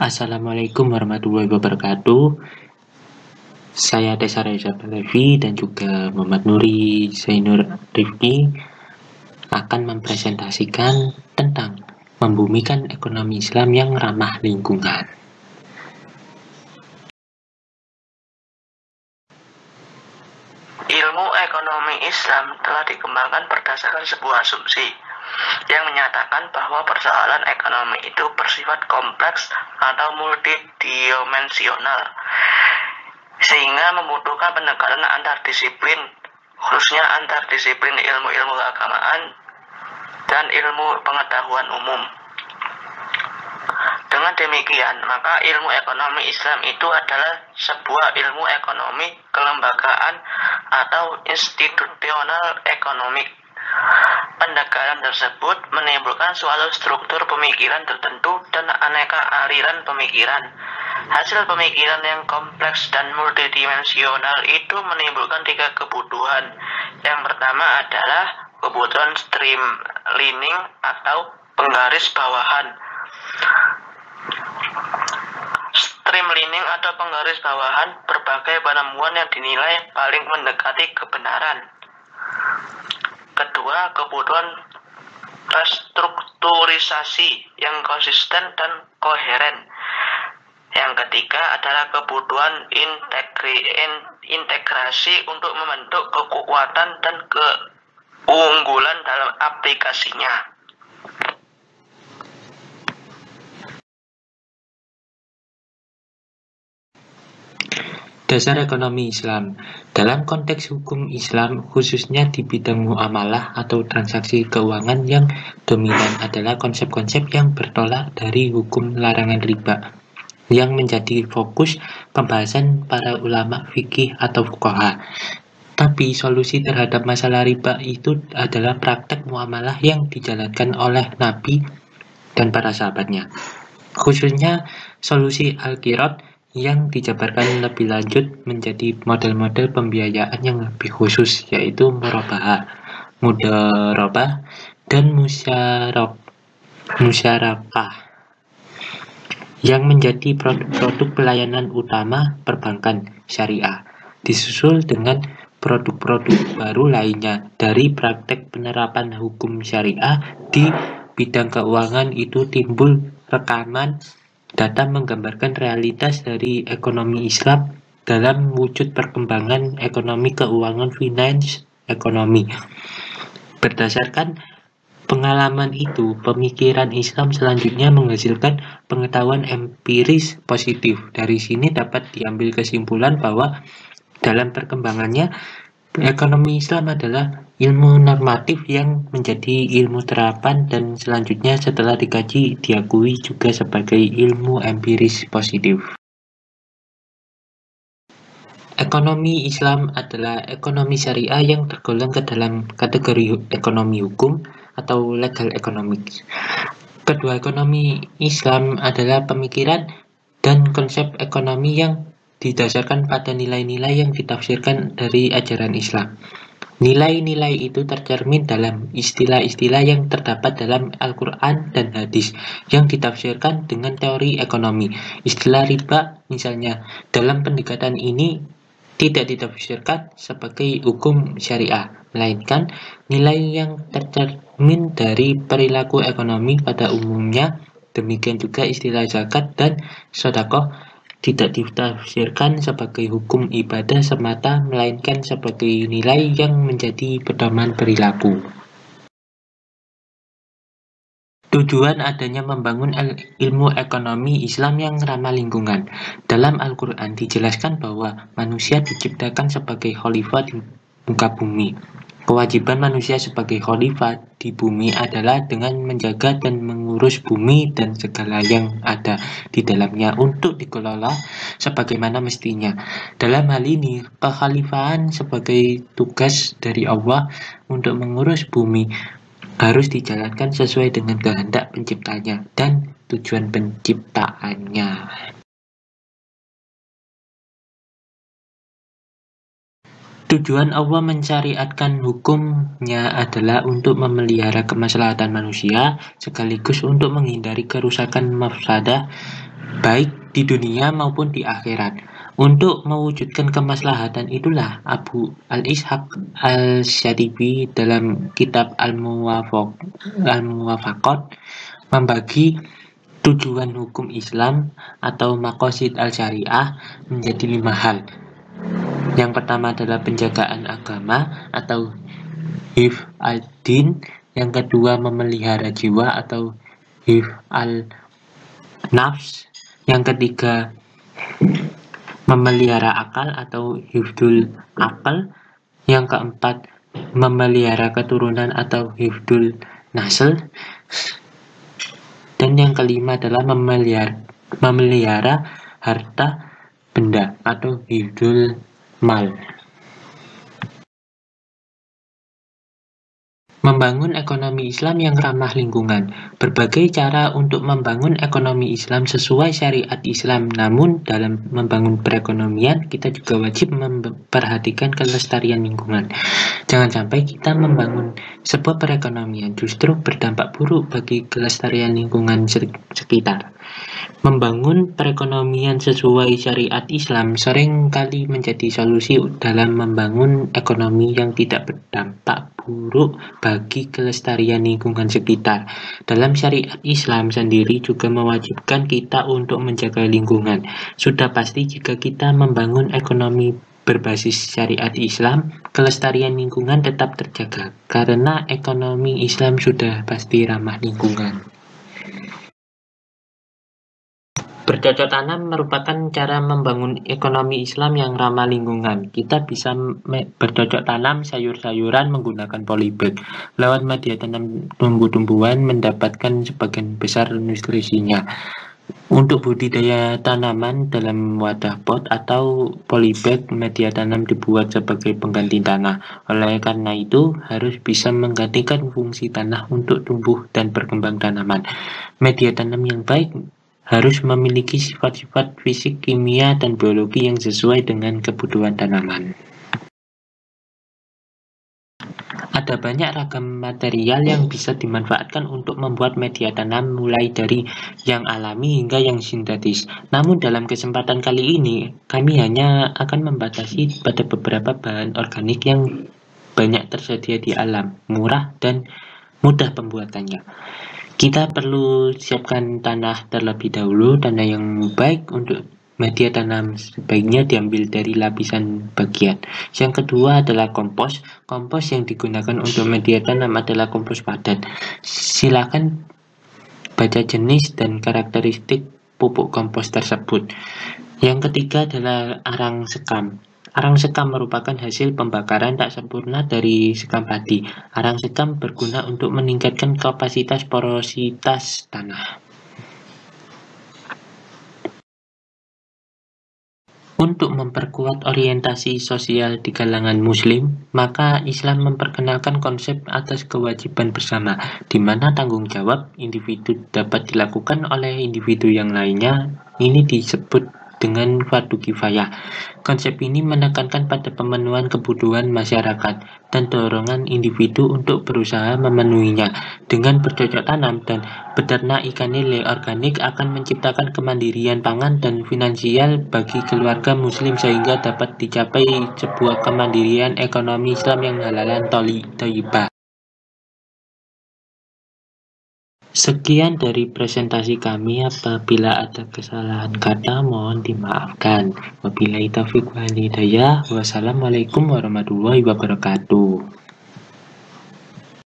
Assalamualaikum warahmatullahi wabarakatuh. Saya Desa Reza Levi dan juga Muhammad Nuri Zainur Rifki akan mempresentasikan tentang membumikan ekonomi Islam yang ramah lingkungan. Ilmu ekonomi Islam telah dikembangkan berdasarkan sebuah asumsi yang menyatakan bahwa persoalan ekonomi itu bersifat kompleks atau multidimensional sehingga membutuhkan pendekatan antar disiplin khususnya antar disiplin ilmu-ilmu keagamaan dan ilmu pengetahuan umum. Dengan demikian, maka ilmu ekonomi Islam itu adalah sebuah ilmu ekonomi kelembagaan atau institusional ekonomi Pendekatan tersebut menimbulkan suatu struktur pemikiran tertentu dan aneka aliran pemikiran. Hasil pemikiran yang kompleks dan multidimensional itu menimbulkan tiga kebutuhan. Yang pertama adalah kebutuhan streamlining atau penggaris bawahan. Streamlining atau penggaris bawahan berbagai penemuan yang dinilai paling mendekati kebenaran. Kedua, kebutuhan restrukturisasi yang konsisten dan koheren. Yang ketiga adalah kebutuhan integri, in, integrasi untuk membentuk kekuatan dan keunggulan dalam aplikasinya. Dasar ekonomi Islam Dalam konteks hukum Islam, khususnya di bidang muamalah atau transaksi keuangan yang dominan adalah konsep-konsep yang bertolak dari hukum larangan riba yang menjadi fokus pembahasan para ulama fikih atau fuqaha. Tapi solusi terhadap masalah riba itu adalah praktek muamalah yang dijalankan oleh Nabi dan para sahabatnya. Khususnya solusi al-qirat yang dijabarkan lebih lanjut menjadi model-model pembiayaan yang lebih khusus yaitu murabahah, mudharabah, dan musyarab, musyarakah yang menjadi produk-produk pelayanan utama perbankan syariah disusul dengan produk-produk baru lainnya dari praktek penerapan hukum syariah di bidang keuangan itu timbul rekaman Data menggambarkan realitas dari ekonomi Islam dalam wujud perkembangan ekonomi keuangan finance ekonomi. Berdasarkan pengalaman itu, pemikiran Islam selanjutnya menghasilkan pengetahuan empiris positif. Dari sini dapat diambil kesimpulan bahwa dalam perkembangannya Ekonomi Islam adalah ilmu normatif yang menjadi ilmu terapan dan selanjutnya setelah dikaji diakui juga sebagai ilmu empiris positif. Ekonomi Islam adalah ekonomi syariah yang tergolong ke dalam kategori ekonomi hukum atau legal economics. Kedua ekonomi Islam adalah pemikiran dan konsep ekonomi yang didasarkan pada nilai-nilai yang ditafsirkan dari ajaran Islam. Nilai-nilai itu tercermin dalam istilah-istilah yang terdapat dalam Al-Quran dan hadis yang ditafsirkan dengan teori ekonomi. Istilah riba misalnya dalam pendekatan ini tidak ditafsirkan sebagai hukum syariah, melainkan nilai yang tercermin dari perilaku ekonomi pada umumnya. Demikian juga istilah zakat dan sodakoh tidak ditafsirkan sebagai hukum ibadah semata, melainkan sebagai nilai yang menjadi pedoman perilaku. Tujuan adanya membangun ilmu ekonomi Islam yang ramah lingkungan. Dalam Al-Quran dijelaskan bahwa manusia diciptakan sebagai khalifah di muka bumi. Kewajiban manusia sebagai khalifah di bumi adalah dengan menjaga dan mengurus bumi dan segala yang ada di dalamnya untuk dikelola sebagaimana mestinya. Dalam hal ini, kekhalifahan sebagai tugas dari Allah untuk mengurus bumi harus dijalankan sesuai dengan kehendak penciptanya dan tujuan penciptaannya. Tujuan Allah mencariatkan hukumnya adalah untuk memelihara kemaslahatan manusia, sekaligus untuk menghindari kerusakan mafsadah baik di dunia maupun di akhirat. Untuk mewujudkan kemaslahatan itulah Abu Al-Ishaq Al-Syatibi dalam kitab Al-Muwafaqat membagi tujuan hukum Islam atau makosid al-syariah menjadi lima hal. Yang pertama adalah penjagaan agama atau hif al-din, yang kedua memelihara jiwa atau hif al-nafs, yang ketiga memelihara akal atau hifdul akal. Yang keempat, memelihara keturunan atau hifdul nasl. Dan yang kelima adalah memelihara, memelihara harta benda atau hifdul mal. Membangun ekonomi Islam yang ramah lingkungan. Berbagai cara untuk membangun ekonomi Islam sesuai syariat Islam. Namun dalam membangun perekonomian kita juga wajib memperhatikan kelestarian lingkungan. Jangan sampai kita membangun sebuah perekonomian justru berdampak buruk bagi kelestarian lingkungan sekitar. Membangun perekonomian sesuai syariat Islam sering kali menjadi solusi dalam membangun ekonomi yang tidak berdampak buruk bagi kelestarian lingkungan sekitar. Dalam syariat Islam sendiri juga mewajibkan kita untuk menjaga lingkungan. Sudah pasti jika kita membangun ekonomi berbasis syariat Islam, kelestarian lingkungan tetap terjaga karena ekonomi Islam sudah pasti ramah lingkungan. Bercocok tanam merupakan cara membangun ekonomi Islam yang ramah lingkungan. Kita bisa bercocok tanam sayur-sayuran menggunakan polybag. Lewat media tanam tumbuh-tumbuhan mendapatkan sebagian besar nutrisinya. Untuk budidaya tanaman dalam wadah pot atau polybag, media tanam dibuat sebagai pengganti tanah. Oleh karena itu, harus bisa menggantikan fungsi tanah untuk tumbuh dan berkembang tanaman. Media tanam yang baik harus memiliki sifat-sifat fisik, kimia, dan biologi yang sesuai dengan kebutuhan tanaman. Ada banyak ragam material yang bisa dimanfaatkan untuk membuat media tanam mulai dari yang alami hingga yang sintetis. Namun dalam kesempatan kali ini, kami hanya akan membatasi pada beberapa bahan organik yang banyak tersedia di alam, murah dan mudah pembuatannya. Kita perlu siapkan tanah terlebih dahulu. Tanah yang baik untuk media tanam sebaiknya diambil dari lapisan bagian. Yang kedua adalah kompos. Kompos yang digunakan untuk media tanam adalah kompos padat. Silakan baca jenis dan karakteristik pupuk kompos tersebut. Yang ketiga adalah arang sekam. Arang sekam merupakan hasil pembakaran tak sempurna dari sekam padi. Arang sekam berguna untuk meningkatkan kapasitas porositas tanah. Untuk memperkuat orientasi sosial di kalangan Muslim, maka Islam memperkenalkan konsep atas kewajiban bersama, di mana tanggung jawab individu dapat dilakukan oleh individu yang lainnya. Ini disebut dengan fardu kifayah. Konsep ini menekankan pada pemenuhan kebutuhan masyarakat dan dorongan individu untuk berusaha memenuhinya. Dengan bercocok tanam dan beternak ikan lele organik akan menciptakan kemandirian pangan dan finansial bagi keluarga muslim sehingga dapat dicapai sebuah kemandirian ekonomi Islam yang halalan toli Sekian dari presentasi kami. Apabila ada kesalahan kata, mohon dimaafkan. Wabillahi taufiq walhidayah. Wassalamualaikum warahmatullahi wabarakatuh.